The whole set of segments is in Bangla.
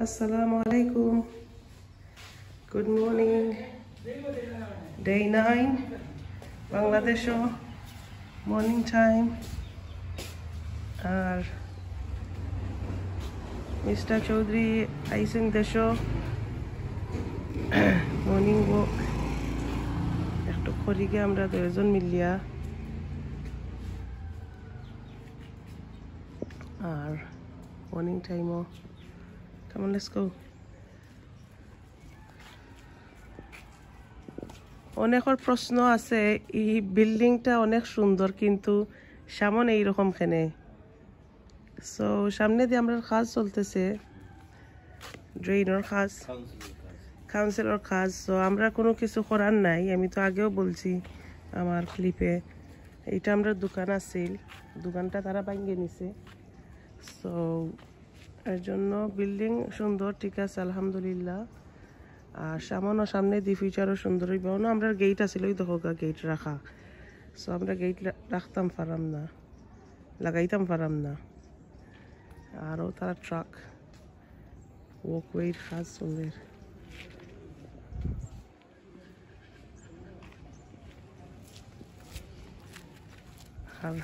Assalamu alaikum. Good morning. Day 9, Bangladesh. Morning time. আর মিস্টার চৌধুরী আইসেন দেশ মর্নিং ওয়াক একটু খড়িকে আমরা দুজন মিলিয়া আর মর্নিং টাইমও কেমন লেটস গো অনেকের প্রশ্ন আছে, এই বিল্ডিংটা অনেক সুন্দর, কিন্তু সামনে এইরকম খেনে সো সামনে দিয়ে আমরা কাজ চলতেছে। ড্রেইনের কাজ। কাউন্সিলর কাজ। সো আমরা কোনো কিছু করার নাই, আমি তো আগেও বলছি আমার ক্লিপে এটা আমরা দোকান আছিল, দোকানটা তারা ভাঙিয়ে নিছে। সো এর জন্য বিল্ডিং সুন্দর, ঠিক আছে, আলহামদুলিল্লাহ। আর সামান্য সামনে দি ফিউচারও সুন্দর হইব। না, আমরা গেট আছিল, ওই দেখো গেট রাখা। সো আমরা গেট রাখতাম পারাম না, লাগাইতাম পারাম না। আরও তারা ট্রাক কাজ চলে। আর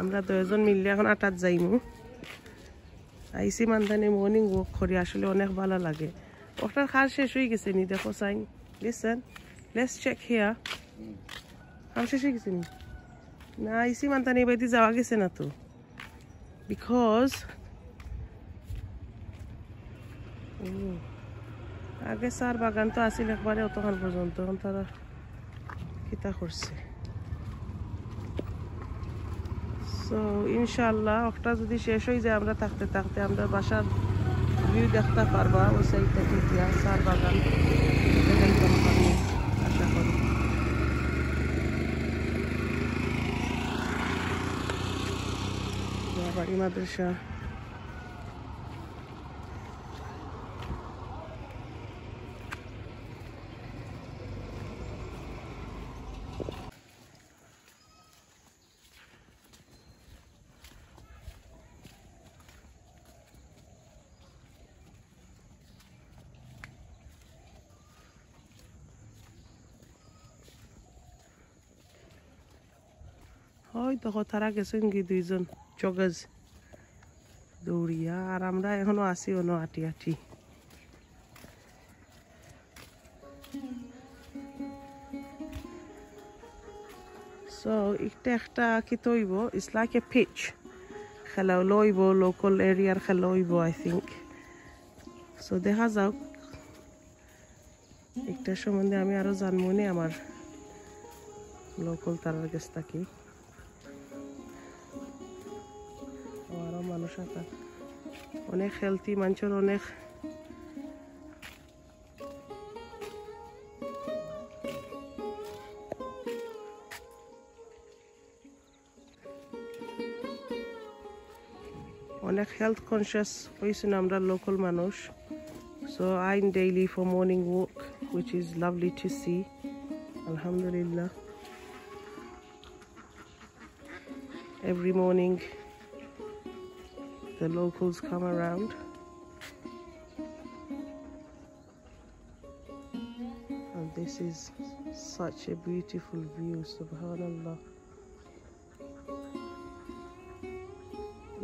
আমরা দুজন মিললে এখন আটাত যাইমু। আইসি মানদানে মর্নিং ওয়াক করি, আসলে অনেক ভালো লাগে। ওটার কাজ শেষ হয়ে গেছে নি, দেখো সাইন লিসেন লেটস চেক হিয়া কাম শেষ হয়ে গেছে নি? না, আইসি মানদানে এবার যাওয়া গেছে না তো। বিকজ আগে সার বাগান তো আসিল একবারে অতক্ষণ পর্যন্ত তারা কিতা করছে। সো ইনশাল্লাহ একটা যদি শেষ হয়ে যায়, আমরা থাকতে থাকতে আমরা বাসার ভিউ দেখতে পারবা। ওই সাইডটা দিয়া সার বাগান দেখাইতাম পারব আশা করি। বাড়ি মাদ্রাসা হয়তো তারা গেছেন কি দুইজন জগজ দৌড়িয়া, আর আমরা এখনও আছি অন্য আটি আটি। সো এটা একটা কি তৈব? ইটস লাইক এ পিচ খেলা লইব লোকাল এরিয়ার খেলা হইব আই থিঙ্ক সো দেখা যাক। একটার সম্বন্ধে আমি আরও জানব নি আমার লোকাল তারার কাছ থাকি। আরও মানুষ আছে অনেক হেলথি মানুষের অনেক অনেক হেলথ কনসিয়াস হয়েছেন আমরা লোকাল মানুষ। সো আইন daily for morning walk which is lovely to see. Alhamdulillah. Every morning the locals come around and this is such a beautiful view subhanallah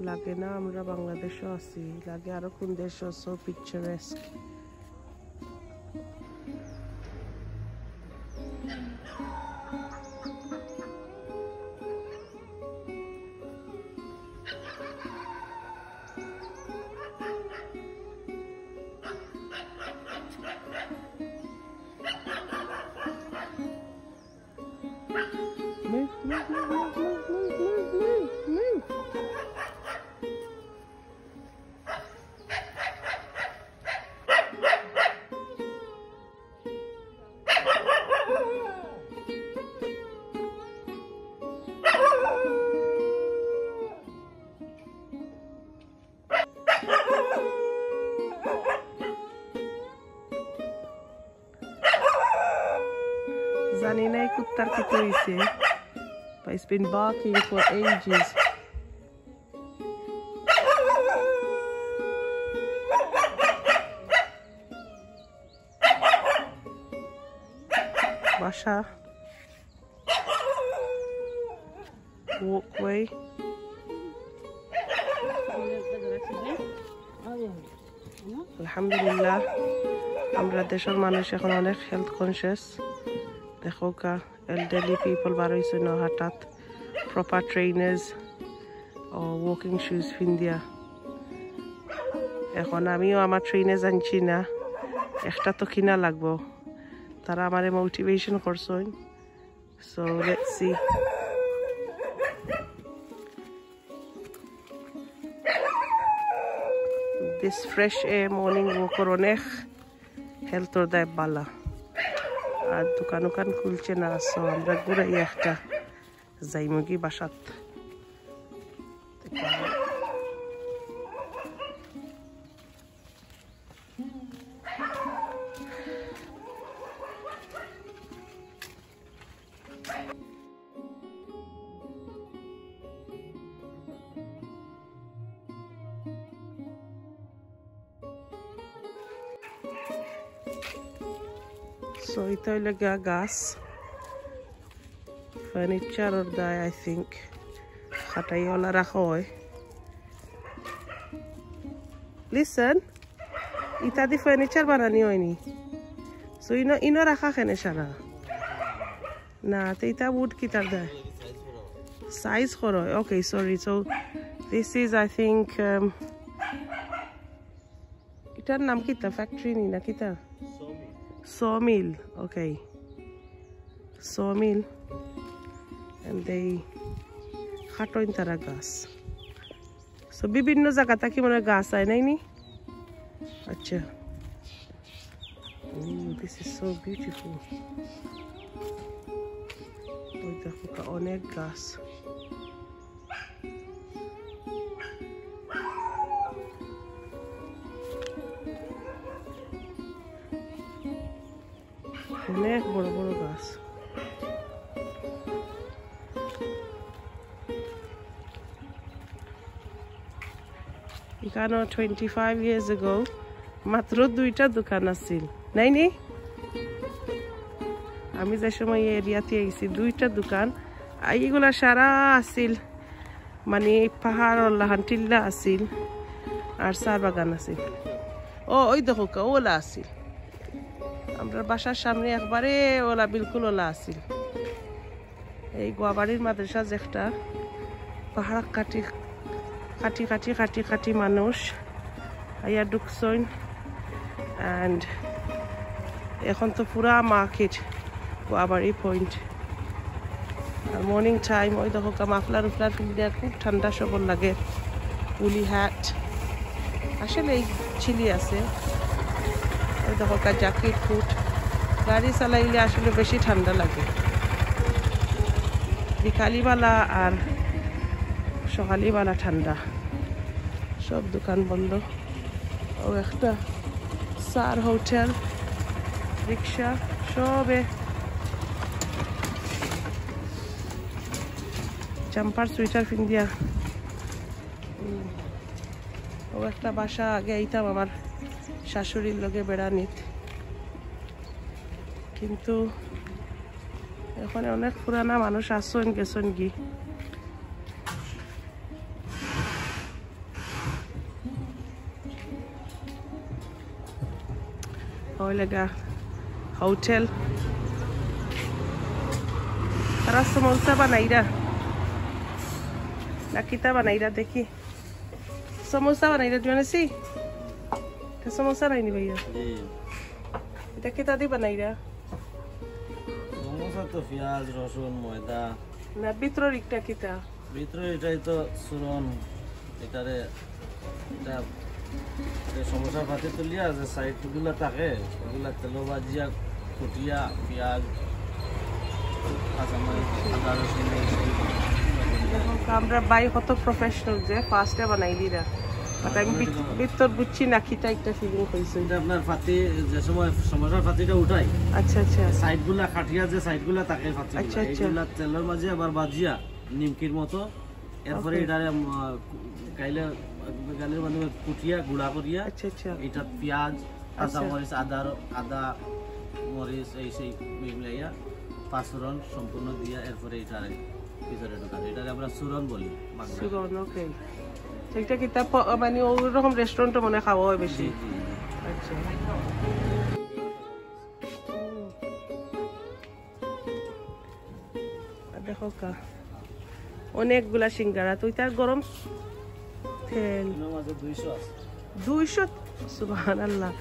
লাগে না আমরা বাংলাদেশও আছি লাগে আরো কোন দেশ so পিকচারেস্ক But it's been barking for ages. Basha. Walkway. Alhamdulillah, আমরা দেশের মানুষ এখন অনেক health conscious এলডারলি পিপল বার হয়েছে ন হঠাৎ প্রপার ট্রেইনার্স ও ওয়াকিং শুজ ফিন্দিয়া এখন আমিও আমার ট্রেনে জানছি না একটা তো কিনা লাগবো তারা আমারে মোটিভেশন করছেন so let's see this fresh a morning ওয়াকর অনেক হেলথর দেয় বালা আর দোকান উকান খুলছে না সো আমরা ঘুরে একটা যাইমগি বাসাত। সো এটা হইলে গা গাছ ফার্নিচারের দায় আই থিঙ্ক খাটাইওয়ালা রাখা হয় লিসন ইত্যাদি ফার্নিচার বানানি হয়নি সো ইনো ইনো রাখা কেনে সারা না তো ইটা উড কিতার দেয় সাইজ করো okay sorry so this is I think এটার নাম কিতা ফ্যাক্টরি নি না কিতা sawmill, okay. Sawmill, and they খাটোইন তারা গাছ সো বিভিন্ন জায়গা থাকি মনে হয় গাছ হয় নাই নি আচ্ছা দিস ইজ সো বিউটিফুল ওই দেখো কা- অনেক গাছ অনেক বড় বড় গাছ। এখানে টোয়েন্টি ফাইভ ইয়ার্স এগো মাত্র দুইটা দোকান আছিল, নাই নি? আমি যে সময় এই এরিয়াতে আইছি, দুইটা দোকান এগুলা সারা আছিল। মানে পাহাড় লাহান টিল্লা আছিল আর চার বাগান আছিল। ও, ওই দেখো, ওলা আছিল। বাসার সামনে একবারে ওলা বিলকুল ওলা আছিল। এই গোয়াবাড়ির মাদ্রাসা একটা পাহাড় কাটি কাটি কাটি কাটি কাটি মানুষ। আইয়া ঢুকছইন। অ্যান্ড এখন তো পুরা মার্কেট গোয়াবাড়ি পয়েন্ট আর মর্নিং টাইম ওই দেখো মাফলার উফলার ফিল্ডিয়া খুব ঠান্ডা সবল লাগে। উলি হ্যাট আসলে এই চিলি আছে। ওই দেখো জ্যাকেট ফুট। গাড়ি চালাইলে আসলে বেশি ঠান্ডা লাগে। বিকালিবেলা আর সকালবেলা ঠান্ডা। সব দোকান বন্ধ। ও একটা সার হোটেল রিক্সা সবে। জাম্পার সুইটার পিন্দিয়া উম, ও একটা বাসা আগে আইতাম আমার শাশুড়ির লগে বেড়ানিত কিন্তু এখানে অনেক পুরানা মানুষ আসছেন গেছেন কি? ওই লাগা হোটেল। তারা সমোসা বানাইরা না কিতা বানাইরা দেখি। সমোসা বানাইরা তুই আনেছি সমোসা নাইনি ভাইয়া? এটা কিতা দি বানাইরা সমোসা তো পেঁয়াজ রসুন ময়দা। না ভিতরের একটা কিতা ভিতরে এটাই তো সুরন। এটারে এটা যে সমোসা ফাতে তুলিয়া যে সাইডগুলো থাকে ওগুলা তেলো ভাজিয়া কুটিয়া পেঁয়াজ আমরা বাই কত প্রফেশনাল যে ফার্স্টে বানাই দিরা। আমি ভিতর বুঝছি না একটা ফিলিং হয়েছে এটা আপনার ফাতি যে সময় ফাতিটা উঠাই আচ্ছা আচ্ছা। সাইডগুলা যে সাইডগুলা থাকে ফাতি আচ্ছা, আচ্ছা। তেলের মাঝে আবার ভাজিয়া নিমকির মতো এরপরে এটারে উম, গাইলে গাইলের মাধ্যমে কুটিয়া গুঁড়া করিয়া আচ্ছা আচ্ছা। এটা পেঁয়াজ কাঁচামরিচ আদা আদা মরিচ এই সেই মিলাইয়া পাঁচফোড়ন সম্পূর্ণ দিয়া এরপরে এটারে ভিতরে ঢোকান। এটারে আমরা চূরণ বলি সুগন ওকে এটা কিতা মানে ওরকম রেস্টুরেন্টে মনে খাওয়া হয় বেশি। আচ্ছা। দেখো কা অনেকগুলা সিঙ্গারা। তুই তার গরম তেল। দুইশো subhanallah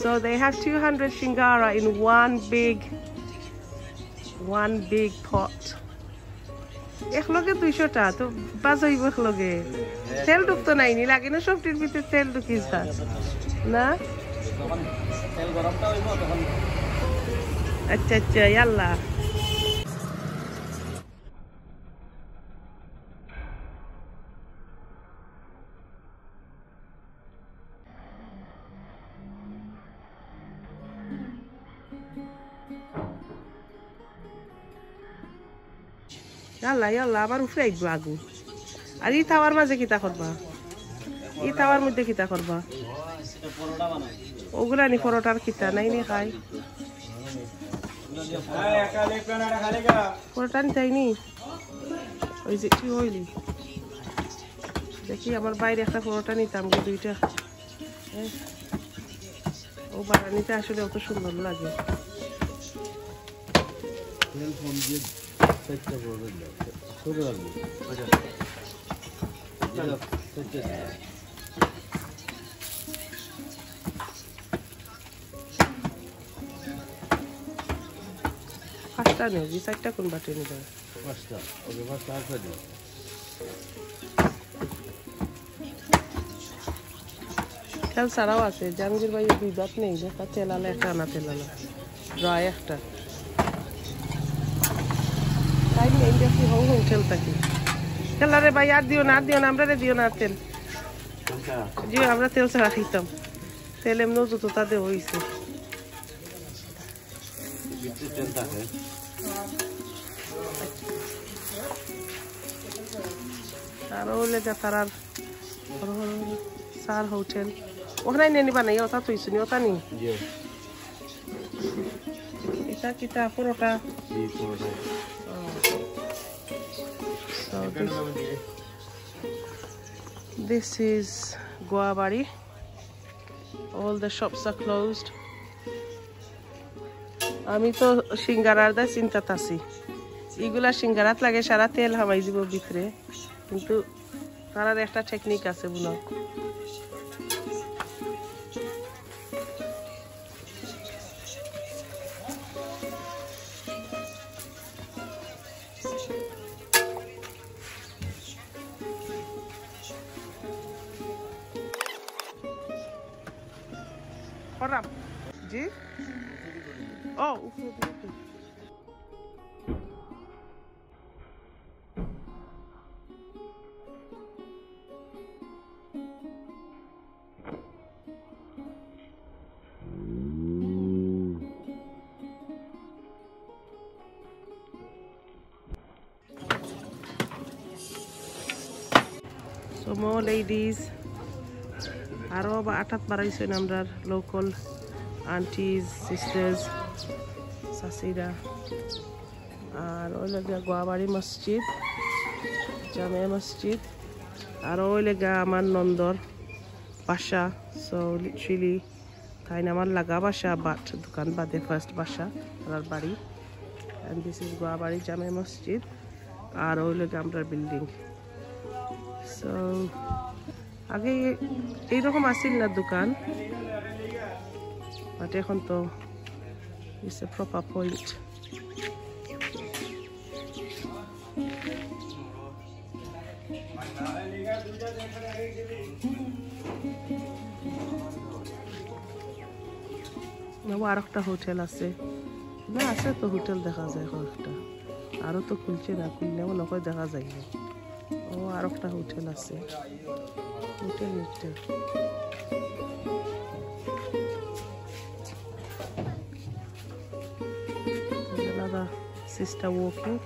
so they have 200 shingara in one big one big pot. একলগে দুইশোটা তো বাজাইব একলগে। তেল ঢুকতো নাইনি লাগে না সবটির ভিতরে তেল ঢুকিস না? আচ্ছা আচ্ছা ইয়াল্লা ইয়াল্লা ইয়াল্লা আমার উপরে আইব আগু। আর ই তাওয়ার মাঝে কিতা করবা? ই তাওয়ার মধ্যে কিতা করবা? ওগুলা নি পরোটার কিতা নাই নি খাই। পরোটা নি তাইনি ওই যে কি হইলি? দেখি, আমার বাইরে একটা পরোটা নিতাম গো দুইটা। ও বানানিতে আসলে অত সুন্দর লাগে। তেল ফোন দিয়ে চারটা পরোটা দাও ছোট রাখব পাঁচটা নেই চারটা কোন বাটে নিবে? পাঁচটা ওকে পাঁচটা আর দিও। তেল ছাড়াও আছে জাহাঙ্গীর ভাই দুই বাত নেই একটা তেল আলা একটা আনা তেল আলা। ড্রাই একটা। তাই নেই দেখি হৌ হৌ তেল থাকি তেল আরে ভাই আর দিও না আর দিও না আমরা রে দিও না আর তেল। জি আমরা তেল ছাড়া খাইতাম। তেল এমনিও যত তাতে হয়েছে আরও লেগা তারার সার হোটেল ওখানে নেনি বানাই ওটা তুইছো নি ওটা নি? এটা কিতা পরোটা। So this, this is Guabari. All the shops are closed. আমি তো সিঙ্গারার দা চিন্তাত আছি এগুলা সিঙ্গারাত লাগে সারা তেল হামাই দিব ভিতরে। কিন্তু তারার একটা টেকনিক আছে বুনো। করাম জি ও উপরে দিয়ে উপরে। So more ladies. আরও আঠাত বাড়াইছেন আমরা লোকাল আন্টিজ সিস্টার্স শাশিরা আর ওই লেগা গোয়াবাড়ি মসজিদ, জামে মসজিদ। আর ওই লেগা আমার নন্দর বাসা সো লিটারেলি তাই আমার লাগা বাসা বাট দোকান বাদে ফার্স্ট বাসা, আমার বাড়ি। অ্যান্ড দিস ইজ গোয়াবাড়ি জামে মসজিদ। আর ওই লেগা আমরা বিল্ডিং সো আগে এইরকম আসিল না দোকান। বাট এখন তো ইটস এ প্রপার পয়েন্ট আর একটা হোটেল আছে। না, আছে তো হোটেল দেখা যায় কয়েকটা আরও তো খুলছে না, খুললেও নকয় দেখা যায় ও, আর একটা হোটেল আছে। Another sister walking.